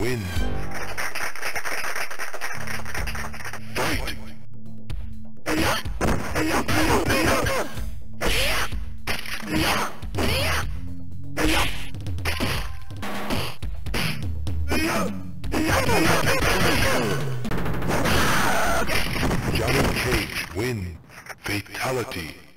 Win. Fight. Johnny Cage win. Fatality.